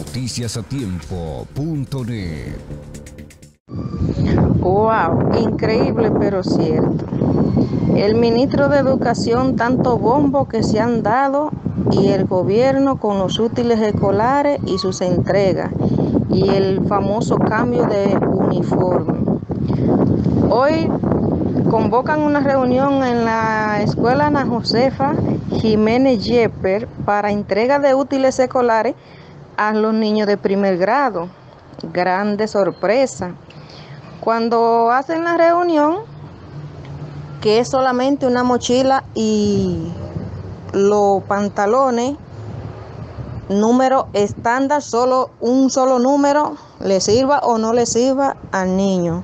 Noticiasatiempo.net Wow, increíble pero cierto. El ministro de Educación, tanto bombo que se han dado y el gobierno con los útiles escolares y sus entregas y el famoso cambio de uniforme. Hoy convocan una reunión en la escuela Ana Josefa Jiménez Yepper para entrega de útiles escolares a los niños de primer grado. Grande sorpresa. Cuando hacen la reunión, que es solamente una mochila y los pantalones, número estándar, solo un solo número, le sirva o no le sirva al niño.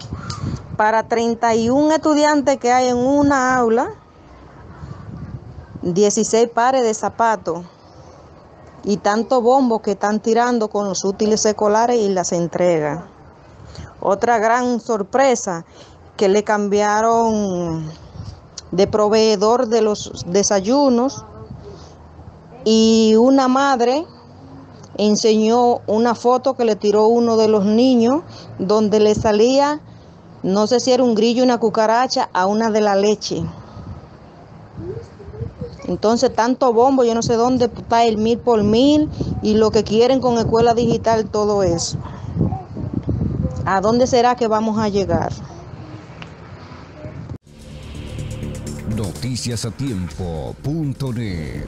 Para 31 estudiantes que hay en una aula, 16 pares de zapatos y tanto bombo que están tirando con los útiles escolares y las entregas. Otra gran sorpresa que le cambiaron de proveedor de los desayunos y una madre enseñó una foto que le tiró uno de los niños donde le salía, no sé si era un grillo una cucaracha, a una de la leche. Entonces, tanto bombo, yo no sé dónde está el mil por mil y lo que quieren con escuela digital, todo eso. ¿A dónde será que vamos a llegar? Noticiasatiempo.net